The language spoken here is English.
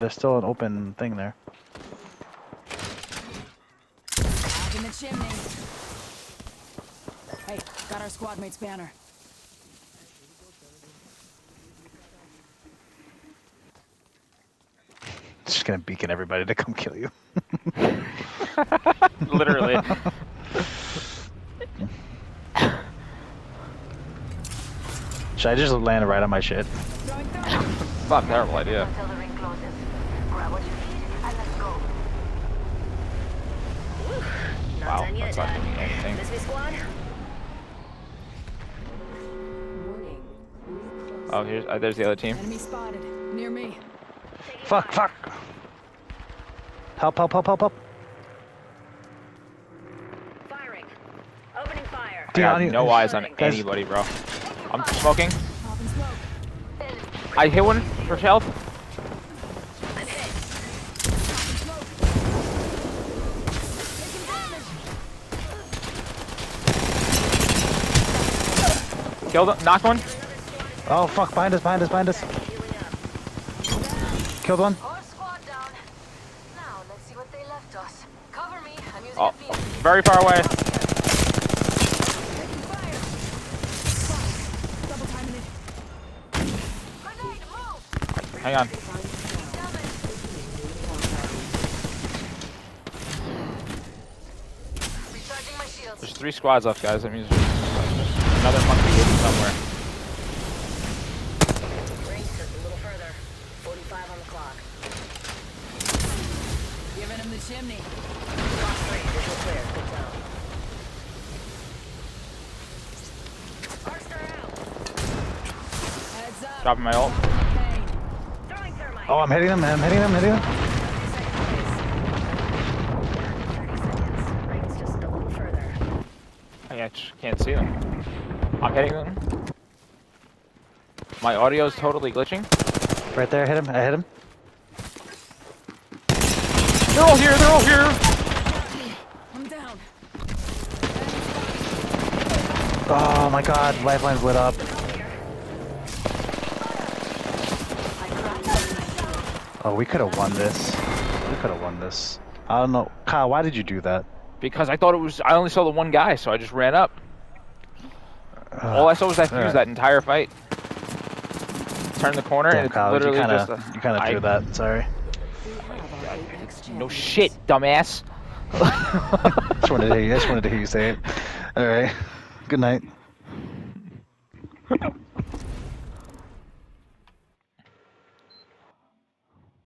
There's still an open thing there. Back in the chimney. Hey, got our squad mate's banner. Just gonna beacon everybody to come kill you. Literally. Should I just land right on my shit? Throwing. Not a terrible idea. Until the ring closes. Grab what you need and let's go. Whew, not Wow, done that's not doing anything. Miss me, squad? Oh, here's uh, there's the other team. Enemy spotted. Near me. Fuck, fuck! Help, help, help, help, help! Firing. Opening fire. I got Dion, no eyes on Guys- anybody, bro. I'm smoking. I hit one for health. Taking damage. Killed him. One. Oh fuck, behind us, behind us, behind us. Killed one. Whole squad down. Now let's see what they left us. Cover me. I'm using Oh, a beam. very far away. Taking fire. Spotted. Double timing it. Grenade, move. Hang on. Recharging my shields. There's three squads left, guys. That means another monkey hidden somewhere. Ring's just a little further. 45 on the clock. Giving him the chimney. Clock three. Visual clear. Good job. Arcstar out. Heads up. Dropping my ult. Pain. Throwing thermite. Oh, I'm hitting them, I'm hitting them, hitting them. I can't see them. I'm hitting them. My audio is totally glitching. Right there, I hit him, I hit him. They're all here. They're all here. I'm down. Oh my god, lifelines lit up. Oh, we could have won this. We could have won this. I don't know. Kyle, why did you do that? Because I thought it was. I only saw the one guy, so I just ran up. All I saw was that fuse alright. that entire fight. Turned the corner Damn, and it's Kyle, you literally kind just. of a- you kind of threw that. Sorry. No shit, dumbass. just wanted to hear you. I just wanted to hear you say it. All right. Good night.